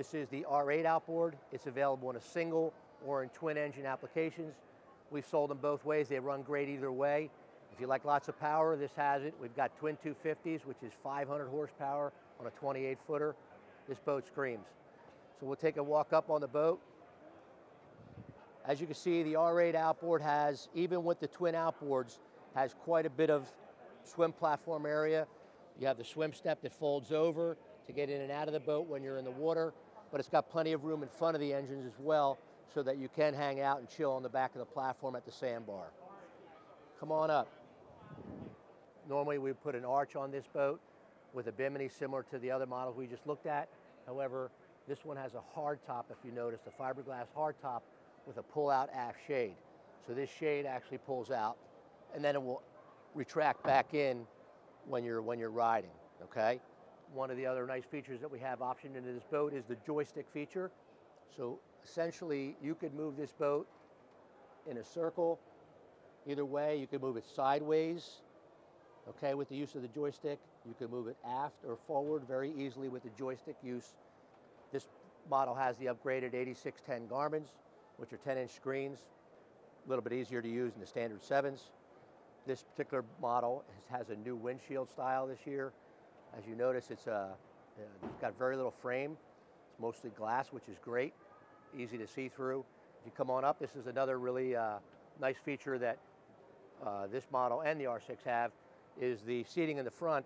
This is the R8 outboard. It's available in a single or in twin engine applications. We've sold them both ways. They run great either way. If you like lots of power, this has it. We've got twin 250s, which is 500 horsepower on a 28 footer. This boat screams. So we'll take a walk up on the boat. As you can see, the R8 outboard has, even with the twin outboards, has quite a bit of swim platform area. You have the swim step that folds over to get in and out of the boat when you're in the water, but it's got plenty of room in front of the engines as well so that you can hang out and chill on the back of the platform at the sandbar. Come on up. Normally we put an arch on this boat with a bimini similar to the other models we just looked at. However, this one has a hard top, if you notice, a fiberglass hard top with a pull-out aft shade. So this shade actually pulls out, and then it will retract back in when you're, when you're riding, okay? One of the other nice features that we have optioned into this boat is the joystick feature. So essentially, you could move this boat in a circle, either way. You could move it sideways, okay, with the use of the joystick. You can move it aft or forward very easily with the joystick use. This model has the upgraded 8610 Garmin's, which are 10-inch screens, a little bit easier to use than the standard 7s. This particular model has a new windshield style this year. As you notice, it's, a, uh, it's got very little frame. It's mostly glass, which is great, easy to see through. If you come on up, this is another really uh, nice feature that uh, this model and the R6 have, is the seating in the front.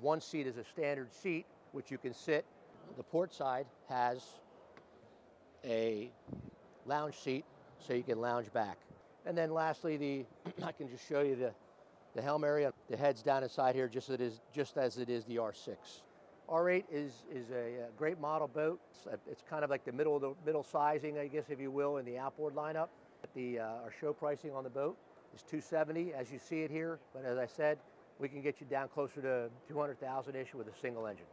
One seat is a standard seat, which you can sit. The port side has a lounge seat, so you can lounge back. And then lastly, the I can just show you the, the helm area. The head's down inside here just as it is, just as it is the R6. R8 is, is a, a great model boat. It's, a, it's, kind of like the middle of the middle sizing, I guess, if you will, in the outboard lineup. The, uh, our show pricing on the boat is 270 as you see it here. But as I said, we can get you down closer to 200,000-ish with a single engine.